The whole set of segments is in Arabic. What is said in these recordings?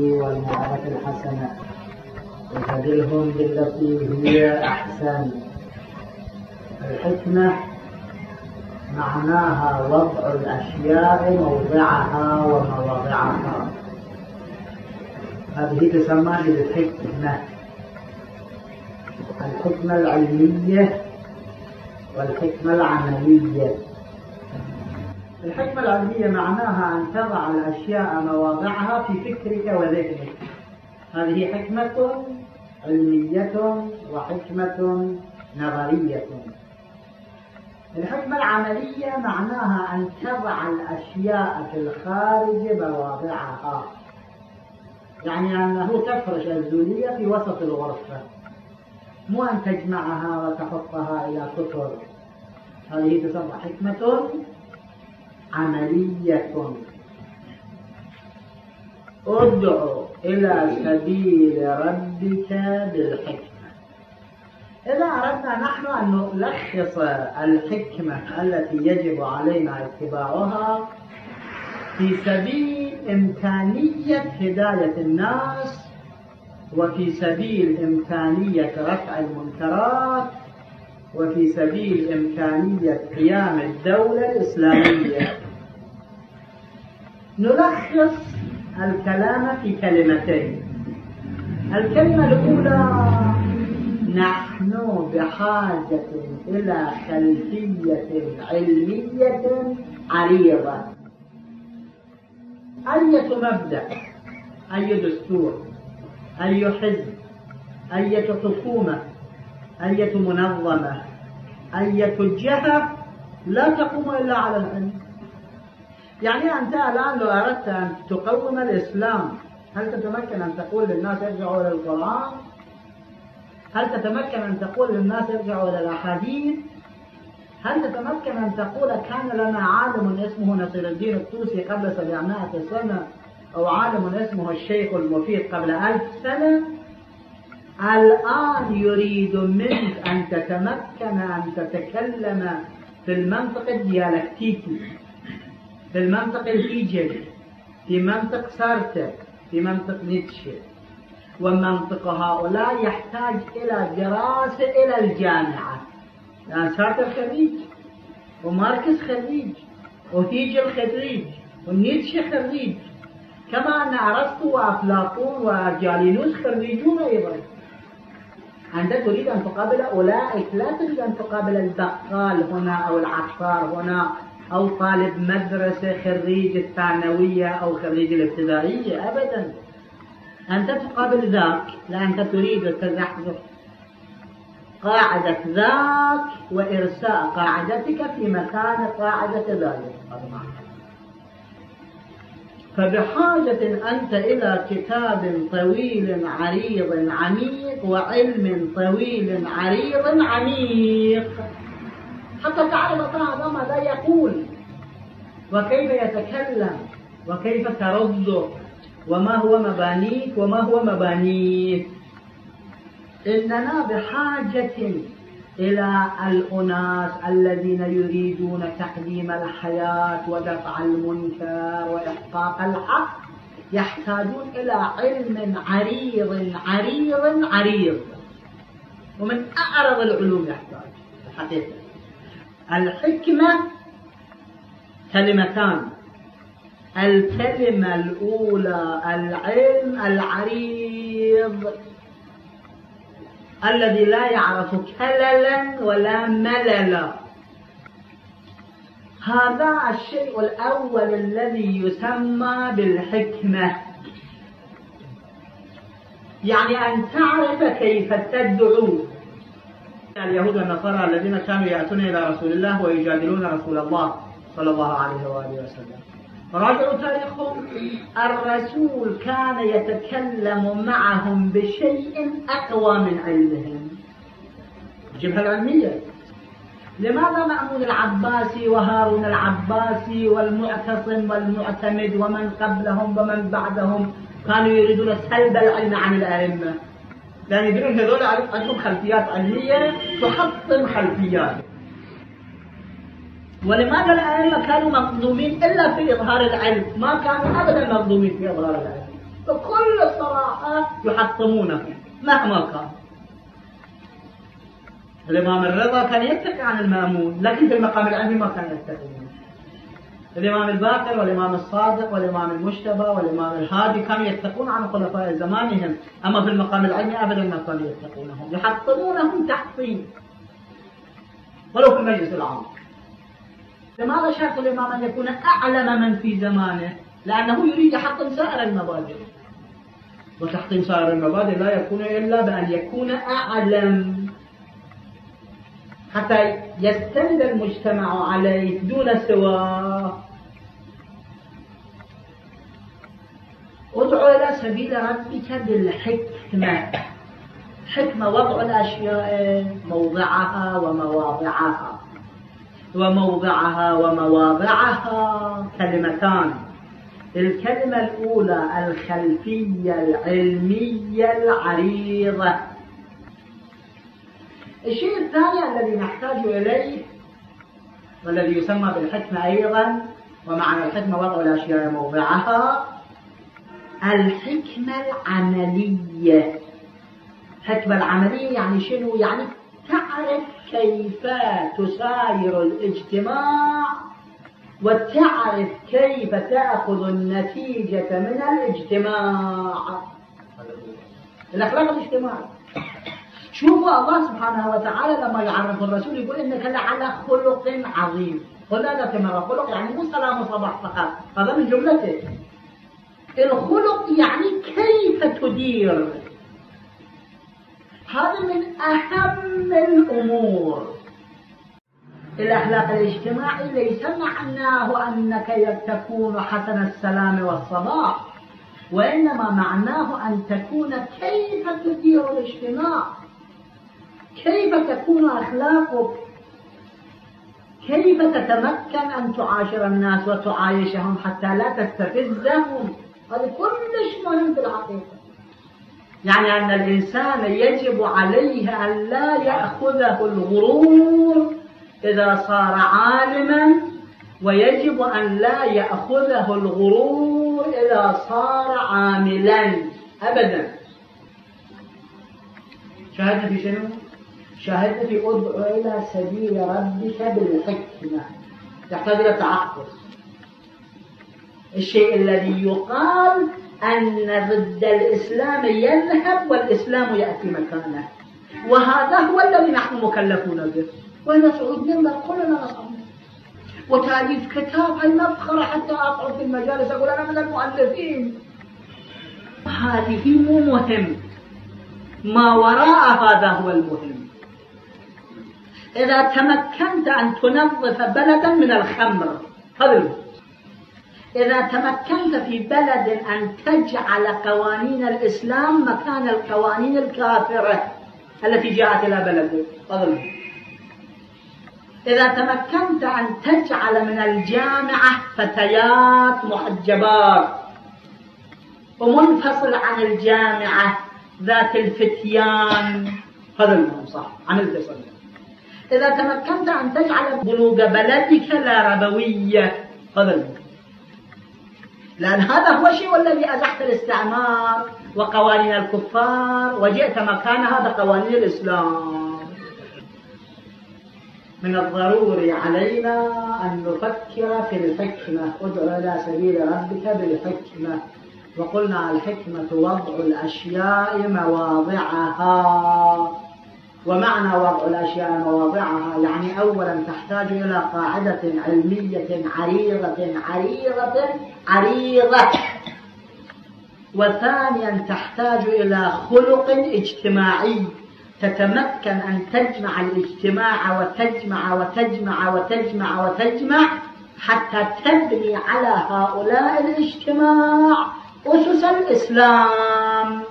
والموعظة الحسنة. وجادلهم بالتي هي أحسن. الحكمة معناها وضع الأشياء موضعها ومواضعها. هذه تسمى بالحكمة. الحكمة العلمية والحكمة العملية. الحكمة العلمية معناها أن تضع الأشياء مواضعها في فكرك وذهنك هذه حكمة علمية وحكمة نظرية. الحكمة العملية معناها أن تضع الأشياء في الخارج مواضعها. يعني أنه تفرش الزولية في وسط الغرفة. مو أن تجمعها وتحطها إلى كتر هذه تسمى حكمة عملية. ادعو إلى سبيل ربك بالحكمة. إذا أردنا نحن أن نلخص الحكمة التي يجب علينا اتباعها في سبيل إمكانية هداية الناس وفي سبيل إمكانية رفع المنكرات وفي سبيل إمكانية قيام الدولة الإسلامية. نلخص الكلام في كلمتين. الكلمة الأولى نحن بحاجة إلى خلفية علمية عريضة. أية مبدأ؟ أي دستور؟ أي حزب؟ أية حكومة؟ أية منظمة؟ أية جهة؟ لا تقوم إلا على العلم. يعني أنت الآن لو أردت أن تقوم الإسلام هل تتمكن أن تقول للناس ارجعوا إلى القرآن؟ هل تتمكن أن تقول للناس ارجعوا إلى الأحاديث؟ هل تتمكن أن تقول كان لنا عالم اسمه نصير الدين الطوسي قبل 700 سنة أو عالم اسمه الشيخ المفيد قبل ألف سنة الآن يريد منك أن تتمكن أن تتكلم في المنطق الديالكتيكي في المنطق الهيجري في منطق سارتر في منطق نيتشه. ومنطق هؤلاء يحتاج إلى دراسة إلى الجامعة. لأن سارتر خريج وماركس خريج وهيجل خريج ونيتشه خريج كما أن أرسطو وأفلاطون وجالينوس خريجون أيضا. أنت تريد أن تقابل أولئك لا تريد أن تقابل البقال هنا أو العطار هنا. أو طالب مدرسة خريج الثانوية أو خريج الابتدائية أبدا. أنت تقابل ذاك لأنت تريد تزحزح قاعدة ذاك وإرساء قاعدتك في مكان قاعدة ذلك فبحاجة أنت إلى كتاب طويل عريض عميق وعلم طويل عريض عميق. حتى تعرف هذا ماذا يقول. وكيف يتكلم؟ وكيف ترد وما هو مبانيك؟ وما هو مبانيك؟ إننا بحاجة إلى الأناس الذين يريدون تقديم الحياة ودفع المنكر وإحقاق الحق يحتاجون إلى علم عريض عريض عريض. ومن أعرض العلوم يحتاج الحقيقة. الحكمة كلمتان. الكلمة الأولى العلم العريض الذي لا يعرف كللا ولا مللا. هذا الشيء الأول الذي يسمى بالحكمة. يعني أن تعرف كيف تدعو. اليهود والنصارى الذين كانوا يأتون إلى رسول الله ويجادلون رسول الله صلى الله عليه وآله وسلم. راجعوا تاريخهم. الرسول كان يتكلم معهم بشيء أقوى من علمهم. الجبهة العلمية. لماذا مأمون العباسي وهارون العباسي والمعتصم والمعتمد ومن قبلهم ومن بعدهم كانوا يريدون سلب العلم عن الأئمة؟ لأن يدرون هذول عندهم خلفيات علمية تحطم خلفيات. ولماذا الأئمة كانوا مظلومين إلا في إظهار العلم؟ ما كانوا أبدا مظلومين في إظهار العلم. بكل الصراحة يحطمونه مهما كان. الإمام الرضا كان يتقي عن المأمون لكن في المقام العلمي ما كان يتقي. الإمام الباقر والإمام الصادق والإمام المجتبى والإمام الهادي كانوا يتقون عن خلفاء زمانهم. أما في المقام العلمي أبدا ما كانوا يتقونهم. يحطمونهم تحطيم ولو في المجلس العام. لماذا شرط الإمام أن يكون أعلم من في زمانه؟ لأنه يريد يحطم سائر المبادئ. وتحطيم سائر المبادئ لا يكون إلا بأن يكون أعلم. حتى يستند المجتمع عليه دون سواه ادعو إلى سبيل ربك بالحكمة. حكمة وضع الأشياء موضعها ومواضعها. وموضعها ومواضعها. كلمتان. الكلمة الأولى الخلفية العلمية العريضة. الشيء الثاني الذي نحتاج إليه والذي يسمى بالحكمة أيضا ومعنى الحكمة وضع الأشياء موضعها الحكمة العملية. الحكمة العملية يعني شنو؟ يعني تعرف كيف تساير الاجتماع وتعرف كيف تأخذ النتيجة من الاجتماع. الأخلاق الاجتماعية. شوفوا الله سبحانه وتعالى لما يعرف الرسول يقول إنك لعلى خلق عظيم. قلنا ذات مرة خلق يعني مو سلام وصباح فقط هذا من جملته. الخلق يعني كيف تدير؟ هذا من أهم الأمور. الأخلاق الاجتماعي ليس معناه أنك تكون حسن السلام والصباح وإنما معناه أن تكون كيف تدير الاجتماع. كيف تكون أخلاقك؟ كيف تتمكن أن تعاشر الناس وتعايشهم حتى لا تستفزهم؟ هذا كلش مهم في الحقيقة يعني أن الإنسان يجب عليه أن لا يأخذه الغرور إذا صار عالما ويجب أن لا يأخذه الغرور إذا صار عاملا. أبدا. شاهدنا في شنو؟ شاهدنا في ادعو إلى سبيل ربك بالحكمة. تحتاج إلى تعقل. الشيء الذي يقال أن ضد الإسلام يذهب والإسلام يأتي مكانه. وهذا هو الذي نحن مكلفون به. وأنا سعود نمر كلنا نصعد وتأليف كتاب هاي مفخرة حتى أقعد في المجالس أقول أنا من المؤلفين. هذه مو مهم. ما وراء هذا هو المهم. إذا تمكنت أن تنظف بلدا من الخمر المهم إذا تمكنت في بلد أن تجعل قوانين الإسلام مكان القوانين الكافرة التي جاءت إلى بلدك هذا إذا تمكنت أن تجعل من الجامعة فتيات محجبات ومنفصل عن الجامعة ذات الفتيان. هذا المهم صح. عن الفصل إذا تمكنت أن تجعل بلوغ بلدك لا ربوية هذا لأن هذا هو الشيء الذي أزحت الاستعمار وقوانين الكفار وجئت مكان هذا قوانين الإسلام. من الضروري علينا أن نفكر في الحكمة. ادع إلى سبيل ربك بالحكمة. وقلنا الحكمة وضع الأشياء مواضعها. ومعنى وضع الأشياء مواضعها يعني أولا تحتاج إلى قاعدة علمية عريضة عريضة عريضة. وثانيا تحتاج إلى خلق اجتماعي تتمكن أن تجمع الاجتماع وتجمع وتجمع وتجمع وتجمع حتى تبني على هؤلاء الاجتماع أسس الإسلام.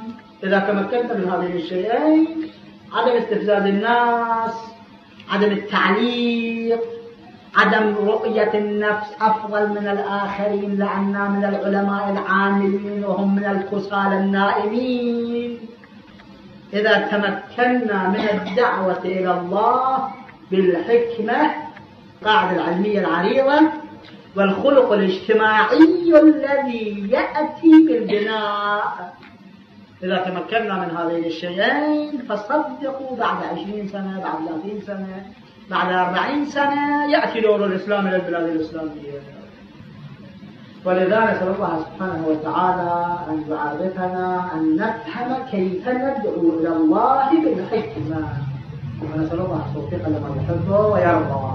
إذا تمكنت من هذه الشيئين عدم استفزاز الناس عدم التعليق عدم رؤية النفس أفضل من الآخرين لأننا من العلماء العاملين وهم من الكسال النائمين. إذا تمكنا من الدعوة إلى الله بالحكمة القاعدة العلمية العريضة والخلق الاجتماعي الذي يأتي بالبناء. إذا تمكنا من هذين الشيئين فصدقوا بعد عشرين سنة بعد ثلاثين سنة بعد أربعين سنة يأتي دور الإسلام إلى البلاد الإسلامية. ولذا نسأل الله سبحانه وتعالى أن يعرفنا أن نفهم كيف ندعو إلى الله بالحكمة. ونسأل الله التوفيق لما يحبه ويرضى.